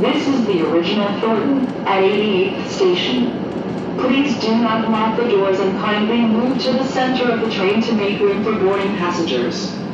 This is the original Thornton at 88th Station. Please do not lock the doors and kindly move to the center of the train to make room for boarding passengers.